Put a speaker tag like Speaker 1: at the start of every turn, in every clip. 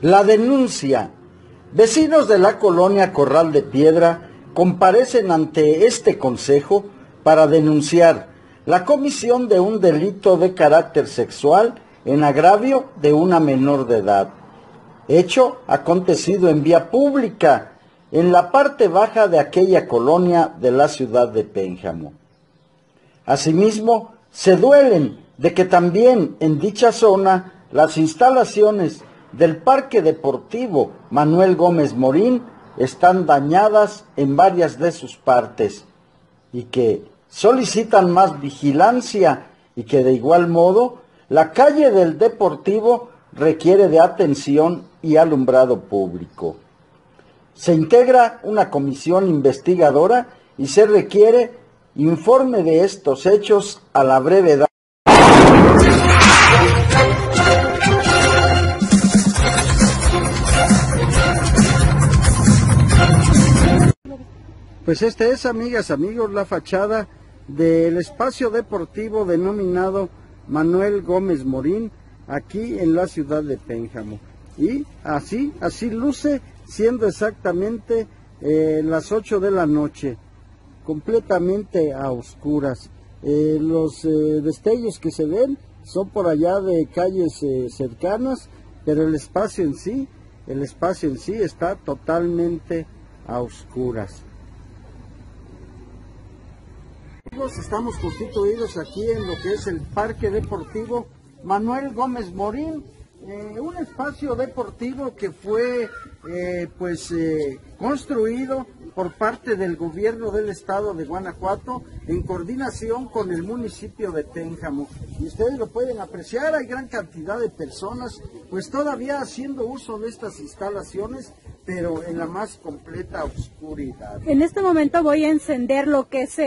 Speaker 1: La denuncia. Vecinos de la colonia Corral de Piedra comparecen ante este consejo para denunciar la comisión de un delito de carácter sexual en agravio de una menor de edad. Hecho acontecido en vía pública en la parte baja de aquella colonia de la ciudad de Pénjamo. Asimismo, se duelen de que también en dicha zona las instalaciones del Parque Deportivo Manuel Gómez Morín están dañadas en varias de sus partes y que solicitan más vigilancia y que de igual modo la calle del Deportivo requiere de atención y alumbrado público. Se integra una comisión investigadora y se requiere informe de estos hechos a la brevedad. Pues este es, amigas, amigos, la fachada del espacio deportivo denominado Manuel Gómez Morín, aquí en la ciudad de Pénjamo. Y así, así luce, siendo exactamente eh, las 8 de la noche, completamente a oscuras. Eh, los eh, destellos que se ven son por allá de calles cercanas, pero el espacio en sí, el espacio en sí está totalmente a oscuras. Estamos constituidos aquí en lo que es el Parque Deportivo Manuel Gómez Morín, eh, un espacio deportivo que fue eh, pues eh, construido por parte del gobierno del estado de Guanajuato en coordinación con el municipio de Pénjamo. Y ustedes lo pueden apreciar, hay gran cantidad de personas pues todavía haciendo uso de estas instalaciones pero en la más completa oscuridad.
Speaker 2: En este momento voy a encender lo que es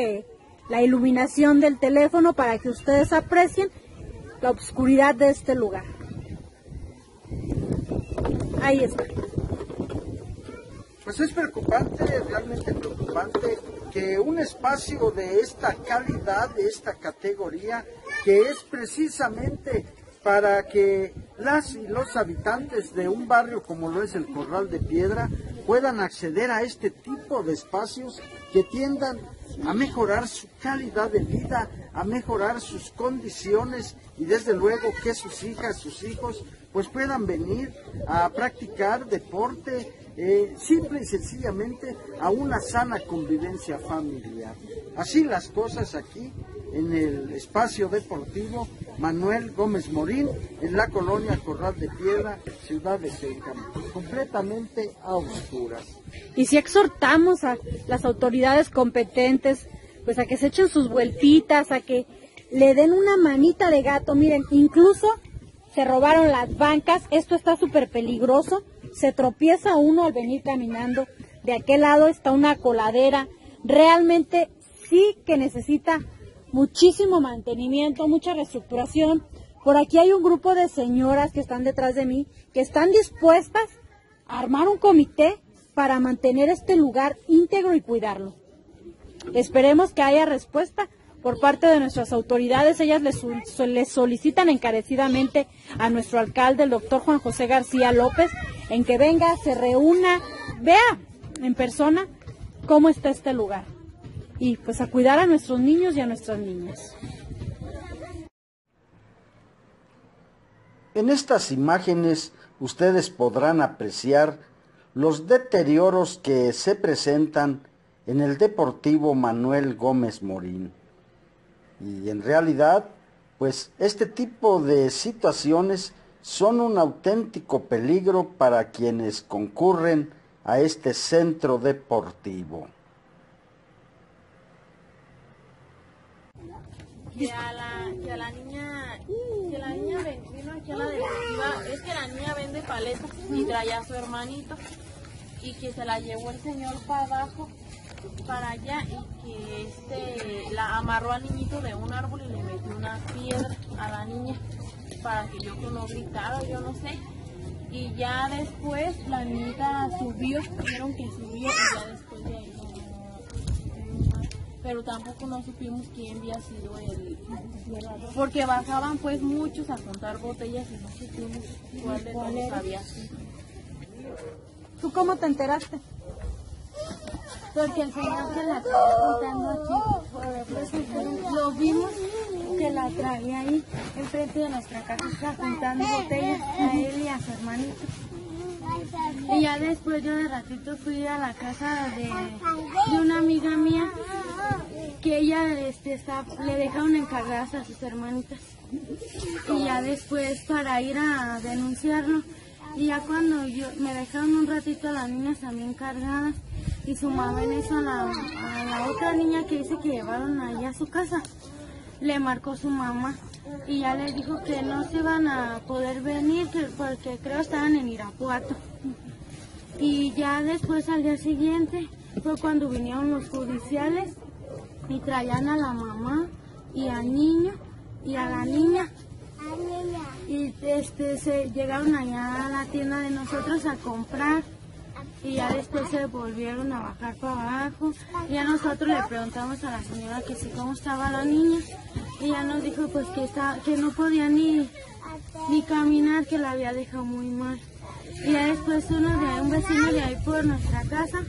Speaker 2: la iluminación del teléfono para que ustedes aprecien la oscuridad de este lugar. Ahí está.
Speaker 1: Pues es preocupante, realmente preocupante, que un espacio de esta calidad, de esta categoría, que es precisamente para que las y los habitantes de un barrio como lo es el Corral de Piedra puedan acceder a este tipo de espacios que tiendan a mejorar su calidad de vida, a mejorar sus condiciones y desde luego que sus hijas, sus hijos, pues puedan venir a practicar deporte, eh, simple y sencillamente a una sana convivencia familiar. Así las cosas aquí en el espacio deportivo Manuel Gómez Morín, en la colonia Corral de Piedra, ciudad de Seca, completamente a oscuras.
Speaker 2: Y si exhortamos a las autoridades competentes, pues a que se echen sus vueltitas, a que le den una manita de gato, miren, incluso se robaron las bancas, esto está súper peligroso, se tropieza uno al venir caminando, de aquel lado está una coladera, realmente sí que necesita muchísimo mantenimiento, mucha reestructuración. Por aquí hay un grupo de señoras que están detrás de mí, que están dispuestas a armar un comité para mantener este lugar íntegro y cuidarlo. Esperemos que haya respuesta por parte de nuestras autoridades. Ellas les, solicitan encarecidamente a nuestro alcalde, el doctor Juan José García López, en que venga, se reúna, vea en persona cómo está este lugar y pues a cuidar a nuestros niños y a nuestras niñas.
Speaker 1: En estas imágenes ustedes podrán apreciar los deterioros que se presentan en el Deportivo Manuel Gómez Morín. Y en realidad, pues este tipo de situaciones son un auténtico peligro para quienes concurren a este centro deportivo.
Speaker 3: Que a la, que a la niña, que la niña vino aquí a la es que la niña vende paletas y traía a su hermanito y que se la llevó el señor para abajo, para allá y que este la amarró al niñito de un árbol y le metió una piedra a la niña para que yo no gritara, yo no sé. Y ya después la niñita subió, vieron que subió y ya después pero tampoco no supimos quién había sido el porque bajaban pues muchos a contar botellas y no supimos cuál de todos había sido.
Speaker 2: ¿Tú cómo te enteraste?
Speaker 3: Porque el señor que la estaba contando aquí, lo vimos que la traía ahí enfrente de nuestra casa, juntando botellas a él y a su hermanito. Y ya después yo de ratito fui a la casa de, de una amiga mía que ella este, está, le dejaron encargadas a sus hermanitas. Y ya después para ir a denunciarlo, y ya cuando yo me dejaron un ratito a las niñas también cargadas y sumaban eso a la, a la otra niña que dice que llevaron allá a su casa, le marcó su mamá y ya le dijo que no se iban a poder venir que, porque creo estaban en Irapuato. Y ya después al día siguiente fue cuando vinieron los judiciales y traían a la mamá y al niño y a la niña. Y este, se llegaron allá a la tienda de nosotros a comprar y ya después se volvieron a bajar para abajo. Y ya nosotros le preguntamos a la señora que si cómo estaba la niña ya nos dijo pues que, está, que no podía ni, ni caminar, que la había dejado muy mal. Y ya después uno de un vecino de ahí por nuestra casa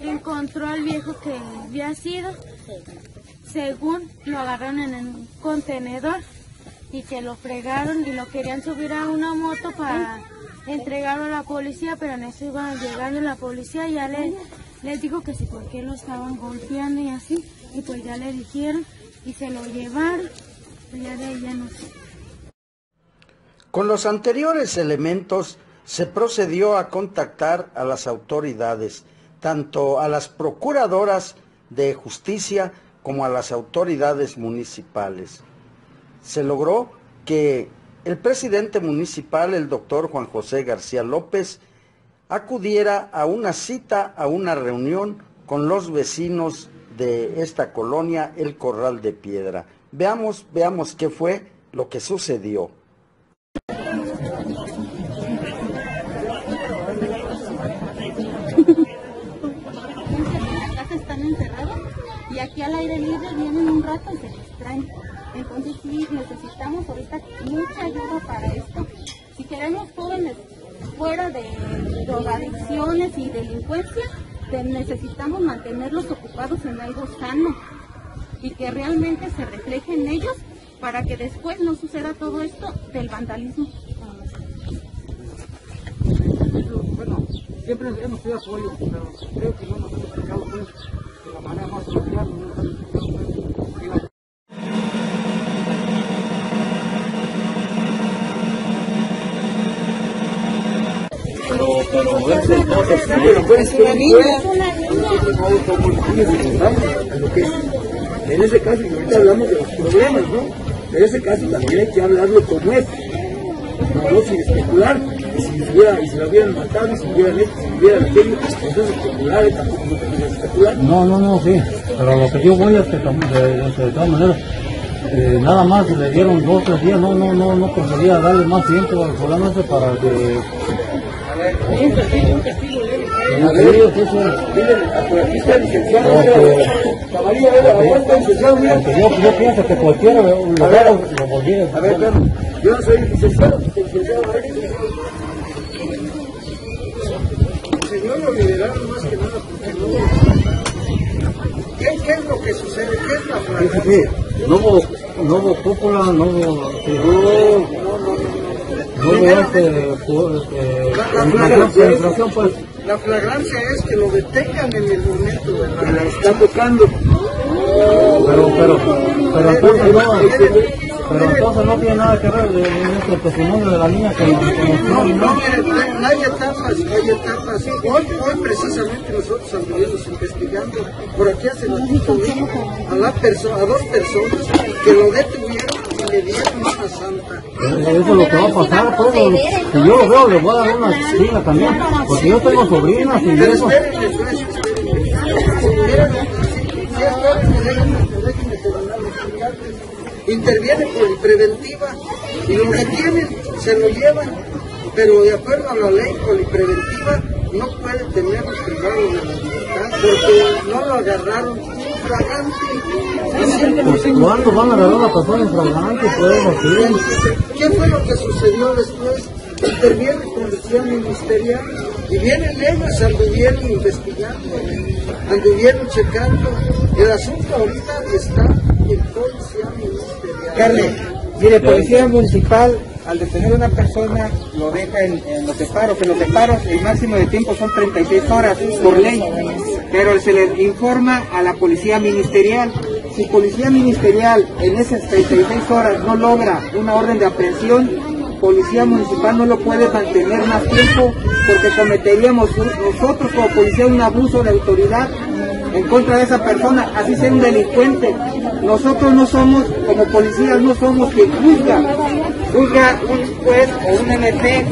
Speaker 3: encontró al viejo que había sido, según lo agarraron en un contenedor y que lo fregaron y lo querían subir a una moto para entregarlo a la policía, pero en eso iba llegando la policía ya le, les dijo que sí, porque lo estaban golpeando y así, y pues ya le dijeron y se lo llevaron, y ya de ahí no sé.
Speaker 1: Con los anteriores elementos se procedió a contactar a las autoridades, tanto a las procuradoras de justicia como a las autoridades municipales. Se logró que el presidente municipal, el doctor Juan José García López, acudiera a una cita, a una reunión con los vecinos de esta colonia, el Corral de Piedra. Veamos, veamos qué fue lo que sucedió.
Speaker 2: están encerrados y aquí al aire libre vienen un rato y se distraen. Entonces sí necesitamos ahorita mucha ayuda para esto. Si queremos jóvenes fuera de drogadicciones y delincuencia, necesitamos mantenerlos ocupados en algo sano y que realmente se refleje en ellos para que después no suceda todo esto del vandalismo.
Speaker 4: Bueno, siempre hemos pedido apoyo, pero creo que no nos hemos explicado pues, de la manera más social, no
Speaker 5: pero, es el cosa, sí, pero pues,
Speaker 2: Es una niña.
Speaker 5: En ese caso, y ahorita hablamos de los problemas, ¿no? En ese caso también hay que hablarlo como es, no, sin especular. Y si, hubiera, y si lo hubieran matado, y si hubieran hecho, si hubieran aquello, entonces especular, eh, tampoco no podemos especular.
Speaker 4: No, no, no, sí. Pero lo que yo voy es que de, de- de todas maneras, eh, nada más le dieron dos, tres días, no, no, no, no procedía a darle más tiempo al fulano para que... yo, pienso que cualquiera lo,
Speaker 5: A ver, yo no soy licenciado, licenciado, señor lo liberaron más que nada. ¿Qué, ¿Qué es lo que sucede? ¿Qué es la.
Speaker 4: No hubo, no hubo cúpula, no hubo... sí, no hubo este... pu- este
Speaker 5: La- flagrancia es-
Speaker 4: pues...
Speaker 5: La flagrancia es que lo detengan en el momento de la... Que la está tocando.
Speaker 4: Pero, pero, pero entonces no, pero entonces no tiene nada que ver de, de nuestro testimonio de la niña que nos
Speaker 5: No, no, hay- etapas, hay etapas. Hoy, hoy precisamente nosotros anduvimos investigando, por aquí hace ratito a, la perso- a dos personas que lo detuvieron le dieron una santa.
Speaker 4: Eso es lo que va a pasar, pues, si yo lo veo, le voy a dar una chila también, porque yo tengo sobrinas y eso.
Speaker 5: Interviene por preventiva y lo detienen, se lo llevan, pero de acuerdo a la ley polipreventiva no puede tenerlo privado de la libertad porque no lo agarraron.
Speaker 4: Pues, ¿Cuándo van a agarrar a la persona en así.
Speaker 5: ¿Qué fue lo que sucedió después? Interviene policía ministerial
Speaker 6: Y vienen ellos, anduvieron investigando, anduvieron checando. El asunto ahorita está en policía ministerial.
Speaker 7: Carne, mire, policía municipal al detener a una persona lo deja en, en los separos, que los separos el máximo de tiempo son 36 horas por ley, pero se le informa a la policía ministerial. Si policía ministerial en esas 36 horas no logra una orden de aprehensión, policía municipal no lo puede mantener más tiempo porque cometeríamos nosotros como policía un abuso de autoridad en contra de esa persona, así sea un delincuente. Nosotros no somos, como policías, no somos quien juzga, juzga un juez o un MP.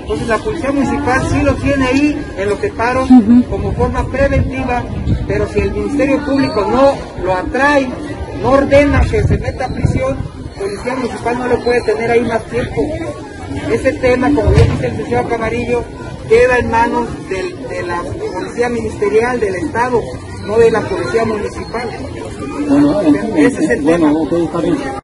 Speaker 7: Entonces la policía municipal sí lo tiene ahí en los separos como forma preventiva, pero si el Ministerio Público no lo atrae, no ordena que se meta a prisión, policía municipal no lo puede tener ahí más tiempo. Ese tema, como bien dice el señor Camarillo, queda en manos del- de la policía ministerial del Estado, no de la policía municipal.
Speaker 5: Bueno,
Speaker 7: Ese es el tema.
Speaker 5: bueno, ok,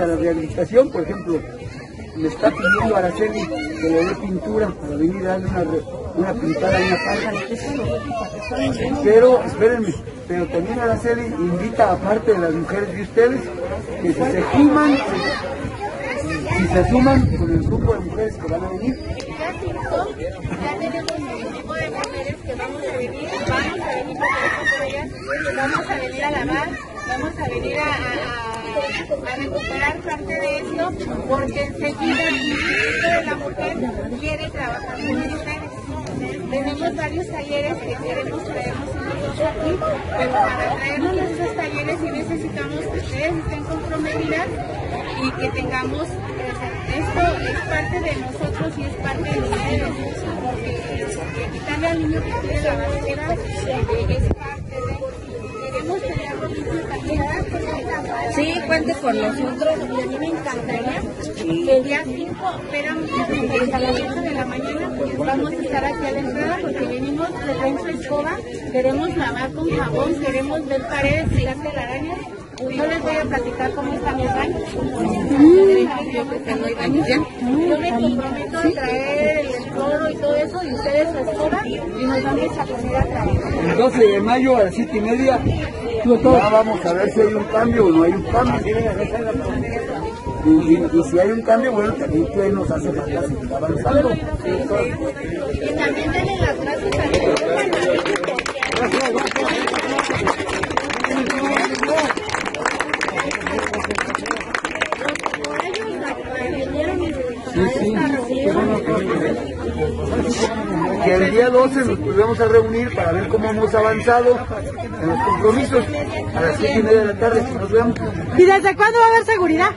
Speaker 7: a la rehabilitación, por ejemplo, me está pidiendo Araceli que le dé pintura para venir a darle una, una pintada a una casa. Pero, espérenme, pero también Araceli invita a parte de las mujeres de ustedes que si se suman, si se suman con el grupo de mujeres que van a venir,
Speaker 8: Ya tenemos un grupo de mujeres que vamos a venir, vamos a venir vamos a venir a lavar, vamos a venir a, recuperar parte de esto, porque enseguida el Instituto de la Mujer quiere trabajar con ustedes. Tenemos varios talleres que queremos traernos nosotros aquí, pero para traernos estos talleres sí necesitamos que ustedes estén comprometidas y que tengamos, eh, esto es parte de nosotros y es parte de ustedes, porque quitarle al niño que tiene la basura eh, es parte de, queremos tener lo mismo también. Sí, cuente con nosotros y a mí me encantaría que el día 5 fuéramos a las 8 de la mañana, vamos a estar aquí a la entrada porque venimos de Renzo Escoba, queremos lavar con jabón, queremos ver paredes, quitar telarañas. Yo les voy a platicar cómo están mis baños. Yo que ya. Yo me comprometo a traer el cloro y todo eso y ustedes su escoba y nos vamos a poner a trabajar.
Speaker 7: el 12 de mayo a las 7 y media, ya vamos a ver si hay un cambio o no hay un cambio. Y, y- y si hay un cambio, bueno, también que nos hace falta seguir avanzando.
Speaker 8: Y también denle las gracias a todos.
Speaker 7: Que el día 12 nos volvemos a reunir para ver cómo hemos avanzado en los compromisos a las 7 y media de la tarde. Nos vemos.
Speaker 2: ¿Y desde cuándo va a haber seguridad?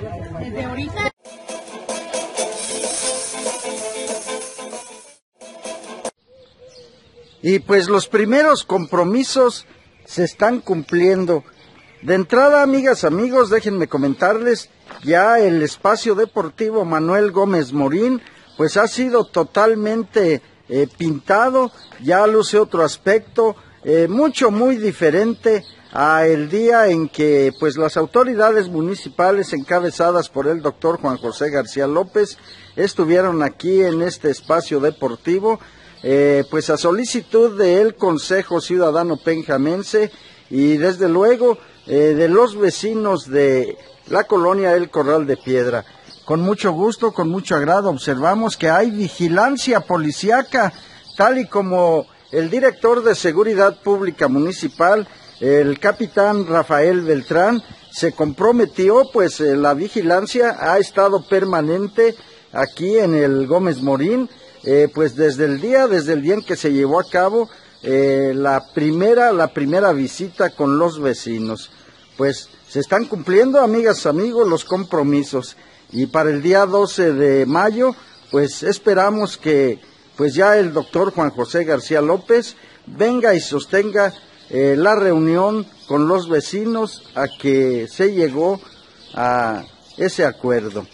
Speaker 1: Y pues los primeros compromisos se están cumpliendo. De entrada, amigas, amigos, déjenme comentarles, ya el espacio deportivo Manuel Gómez Morín, pues ha sido totalmente eh, pintado, ya luce otro aspecto, eh, mucho, muy diferente a el día en que pues las autoridades municipales encabezadas por el doctor Juan José García López estuvieron aquí en este espacio deportivo eh, pues a solicitud del Consejo Ciudadano Penjamense y desde luego eh, de los vecinos de la colonia El Corral de Piedra. Con mucho gusto, con mucho agrado observamos que hay vigilancia policiaca, tal y como el director de Seguridad Pública Municipal, el capitán Rafael Beltrán, se comprometió, pues eh, la vigilancia ha estado permanente aquí en el Gómez Morín, eh, pues desde el día, desde el día en que se llevó a cabo eh, la primera, la primera visita con los vecinos. Pues se están cumpliendo, amigas, amigos, los compromisos. Y para el día 12 de mayo, pues esperamos que pues ya el doctor Juan José García López venga y sostenga eh, la reunión con los vecinos a que se llegó a ese acuerdo.